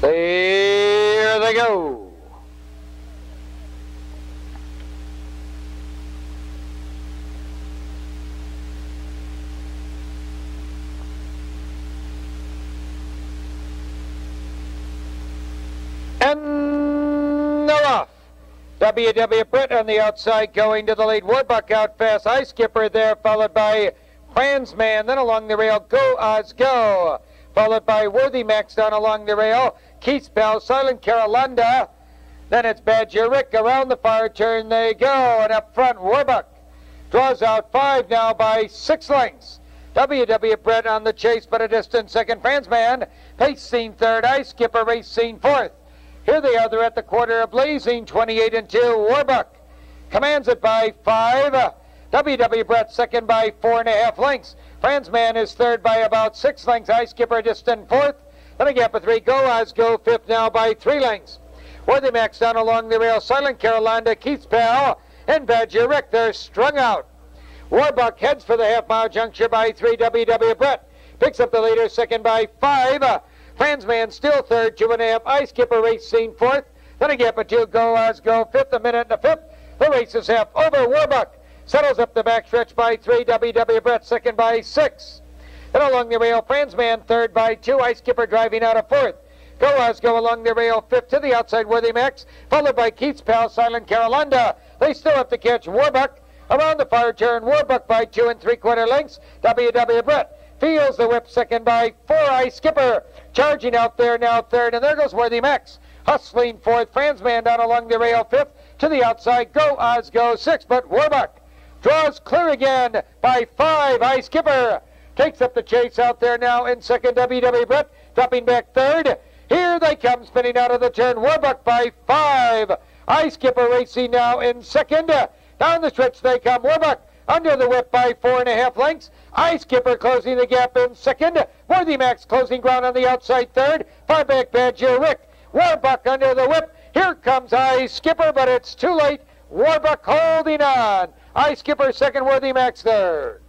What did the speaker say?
There they go. And they're off. WW Britt on the outside going to the lead. Warbuck out fast. Ice Skipper there, followed by Fransman. Then along the rail, Go Oz Go. Followed by Worthy Max down along the rail. Keith's Pal, Silent Carolina. Then it's Badger Rick. Around the far turn they go. And up front, Warbuck draws out five now by six lengths. WW Brett on the chase, but a distant second. Fransman, pace scene third. Ice Skipper race scene fourth. Here they are. They're at the quarter of Blazing, 28 and 2. Warbuck commands it by five. WW Brett second by four and a half lengths. Fransman is third by about six lengths. Ice Skipper distant fourth. Then a gap of three. Go Oz go fifth now by three lengths. Worthy Max down along the rail. Silent Carolina, Keith's Pal, and Badger Rick. They're strung out. Warbuck heads for the half mile juncture by three. WW Brett picks up the leader second by five. Uh, Fransman still third, two and a half. Ice Skipper race scene fourth. Then a gap of two. Go Oz go fifth. A minute and a fifth. The race is half over. Warbuck settles up the backstretch by three. WW Brett second by six. Then along the rail, Fransman third by two. Ice Skipper driving out of fourth. Go go along the rail fifth to the outside Worthy Max, followed by Keith's pal Silent Carolina. They still have to catch Warbuck. Around the far turn, Warbuck by two and three quarter lengths. WW Brett feels the whip second by four. Ice Skipper charging out there now third, and there goes Worthy Max. Hustling fourth, Fransman down along the rail fifth. To the outside, Go Oz go sixth, but Warbuck draws clear again by five. Ice Skipper takes up the chase out there now in second. WW Brett dropping back third. Here they come spinning out of the turn. Warbuck by five. Ice Skipper racing now in second. Down the stretch they come. Warbuck under the whip by four and a half lengths. Ice Skipper closing the gap in second. Worthy Max closing ground on the outside third. Far back Badger Rick. Warbuck under the whip. Here comes Ice Skipper, but it's too late. Warbuck holding on. Ice Skipper second, Worthy Max third.